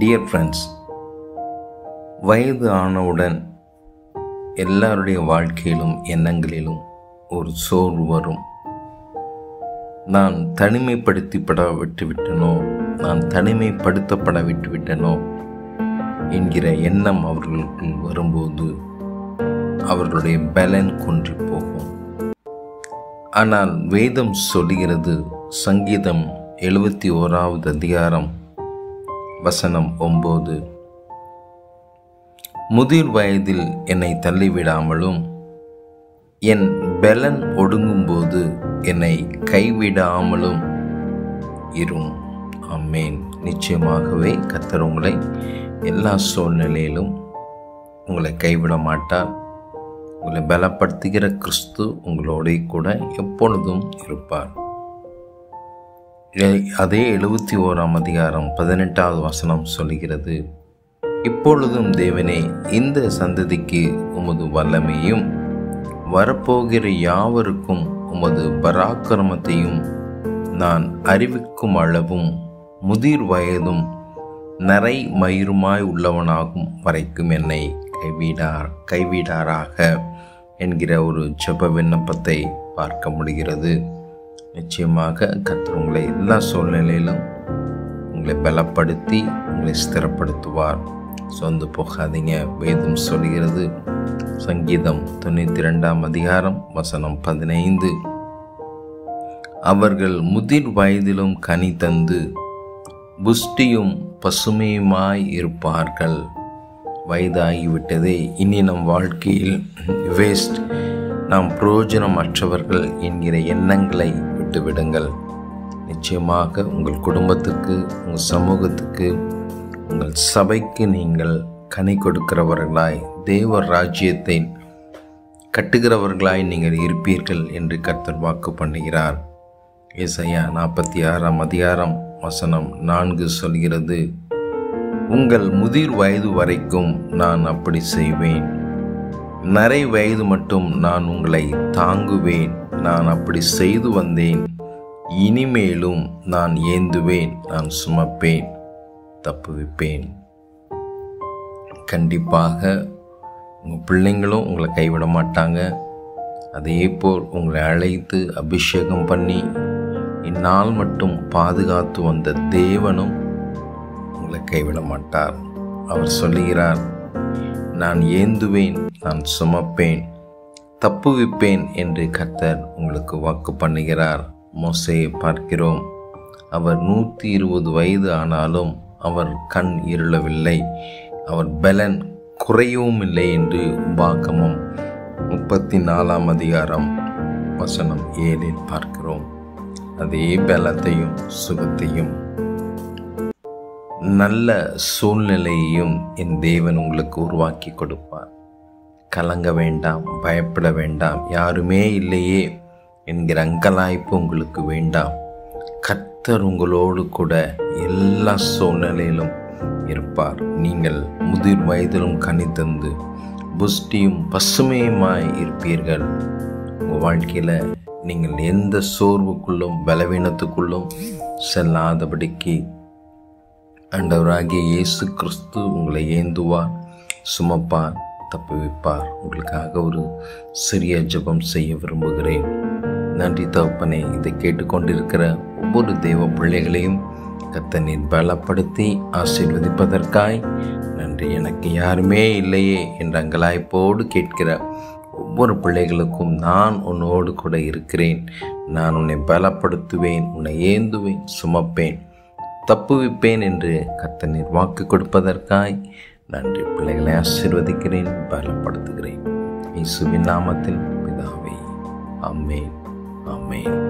Dear friends வயது ஆனவுடன் எல்லாருடைய வாழ்க்கையிலும் எண்ணங்களிலும் ஒரு சோர்வு வரும். நான் தனிமைப்படுத்திப்பட விட்டுவிட்டனோ நான் தனிமைப்படுத்தப்பட விட்டுவிட்டனோ என்கிற எண்ணம் அவர்களுக்குள் வரும்போது அவர்களுடைய பலன் குன்றி போகும். ஆனால் வேதம் சொல்கிறது சங்கீதம் எழுபத்தி ஓராவது அதிகாரம் வசனம் ஒம்போது. முதிர் வயதில் என்னை தள்ளிவிடாமலும் என் பெலன் ஒடுங்கும்போது என்னை கைவிடாமலும் இரும். அம்மேன் நிச்சயமாகவே கத்தர் உங்களை எல்லா சூழ்நிலையிலும் உங்களை கைவிட மாட்டார் உங்களை பலப்படுத்துகிற கிறிஸ்து உங்களோட கூட எப்பொழுதும் இருப்பார். அதே எழுபத்தி ஓராம் அதிகாரம் பதினெட்டாவது வசனம் சொல்லுகிறது. இப்பொழுதும் தேவனே இந்த சந்ததிக்கு உமது வல்லமையும் வரப்போகிற யாவருக்கும் உமது பராக்கிரமத்தையும் நான் அறிவிக்கும் அளவும் முதிர் வயதும் நரை மயிருமாய் உள்ளவனாகும் வரைக்கும் என்னை கைவிடார் கைவிடாராக என்கிற ஒரு ஜெப விண்ணப்பத்தை பார்க்க முடிகிறது. நிச்சயமாக கத்தர் உங்களை எல்லா சூழ்நிலையிலும் உங்களை பலப்படுத்தி உங்களை ஸ்திரப்படுத்துவார். சொந்து போகாதீங்க. வேதம் சொல்கிறது சங்கீதம் தொண்ணூற்றி ரெண்டாம் அதிகாரம் வசனம் பதினைந்து. அவர்கள் முதிர் வயதிலும் கனி தந்து புஷ்டியும் பசுமையுமாய் இருப்பார்கள். வயதாகிவிட்டதே. இனி நம் வாழ்க்கையில் வேஸ்ட் நாம் பிரயோஜனமற்றவர்கள் என்கிற எண்ணங்களை விட்டுவிடுங்கள் நிச்சயமாக உங்கள் குடும்பத்துக்கு உங்கள் சமூகத்துக்கு உங்கள் சபைக்கு நீங்கள் கனி கொடுக்கிறவர்களாய் தேவ ராஜ்யத்தை கட்டுகிறவர்களாய் நீங்கள் இருப்பீர்கள் என்று கர்த்தர் வாக்கு பண்ணுகிறார். இசையா நாற்பத்தி ஆறாம் அதிகாரம் வசனம் நான்கு சொல்கிறது உங்கள் முதிர் வயது வரைக்கும் நான் அப்படி செய்வேன். நரை வயது மட்டும் நான் உங்களை தாங்குவேன். நான் அப்படி செய்து வந்தேன். இனிமேலும் நான் ஏந்துவேன் நான் சுமப்பேன் தப்புவிப்பேன் கண்டிப்பாக உங்கள் பிள்ளைங்களும் உங்களை கைவிட மாட்டாங்க. அதே போல் உங்களை அழைத்து அபிஷேகம் பண்ணி இந்நாள் மட்டும் பாதுகாத்து வந்த தேவனும் உங்களை கைவிட மாட்டார். அவர் சொல்லுகிறார் நான் ஏந்துவேன் நான் சுமப்பேன் தப்புவிப்பேன் என்று கர்த்தர் உங்களுக்கு வாக்கு பண்ணுகிறார். மோசையை பார்க்கிறோம். அவர் நூற்றி இருபது வயது ஆனாலும் அவர் கண் இருளவில்லை. அவர் பலன் குறையவும் இல்லை என்று உபாகமம் முப்பத்தி நாலாம் அதிகாரம் வசனம் ஏழில் பார்க்கிறோம். அதே பலத்தையும் சுகத்தையும். நல்ல சூழ்நிலையையும் என் தேவன் உங்களுக்கு உருவாக்கி கொடுப்பார். கலங்க வேண்டாம் பயப்பட வேண்டாம். யாருமே இல்லையே என்கிற அங்கலாய்ப்பு உங்களுக்கு வேண்டாம். கர்த்தர் உங்களோடு கூட எல்லா சூழ்நிலையிலும் இருப்பார். நீங்கள் முதிர் வயதிலும் கனித்தந்து புஷ்டியும் பசுமையுமாய் இருப்பீர்கள். உங்கள் வாழ்க்கையில் நீங்கள் எந்த சோர்வுக்குள்ளும் பலவீனத்துக்குள்ளும் செல்லாதபடிக்கு அண்டவராகிய இயேசு கிறிஸ்து உங்களை ஏந்துவார் சுமப்பார். தப்புவிப்பார் உங்களுக்காக ஒரு சிறிய ஜபம் செய்ய விரும்புகிறேன். நன்றி தகப்பனே இதை கேட்டுக்கொண்டிருக்கிற ஒவ்வொரு தெய்வ பிள்ளைகளையும் கத்தனின் பலப்படுத்தி ஆசீர்வதிப்பதற்காய் நன்றி. எனக்கு யாருமே இல்லையே என்ற அங்கலாய்ப்போடு கேட்கிற ஒவ்வொரு பிள்ளைகளுக்கும் நான் உன்னோடு கூட இருக்கிறேன். நான் உன்னை பலப்படுத்துவேன் உன்னை ஏந்துவேன் சுமப்பேன் தப்புவிப்பேன் என்று கத்தனின் வாக்கு கொடுப்பதற்காய் நன்றி. பிள்ளைகளை ஆசீர்வதிக்கிறேன் பலப்படுத்துகிறேன். இயேசுவின் நாமத்தில் பிதாவே. Amen amen